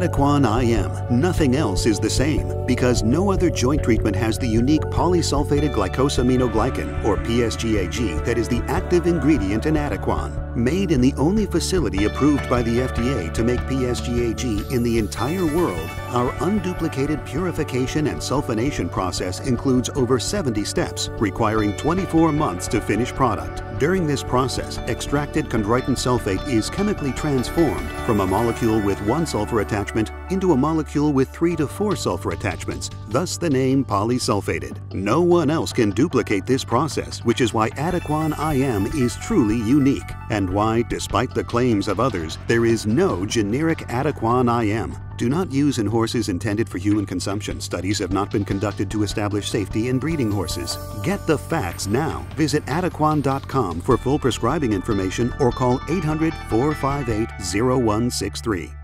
Adequan IM, nothing else is the same because no other joint treatment has the unique polysulfated glycosaminoglycan, or PSGAG, that is the active ingredient in Adequan. Made in the only facility approved by the FDA to make PSGAG in the entire world, our unduplicated purification and sulfonation process includes over 70 steps, requiring 24 months to finish product. During this process, extracted chondroitin sulfate is chemically transformed from a molecule with one sulfur attachment into a molecule with three to four sulfur attachments, thus the name polysulfated. No one else can duplicate this process, which is why Adequan IM is truly unique, and why, despite the claims of others, there is no generic Adequan IM. Do not use in horses intended for human consumption. Studies have not been conducted to establish safety in breeding horses. Get the facts now. Visit adequan.com for full prescribing information or call 800 458 0163.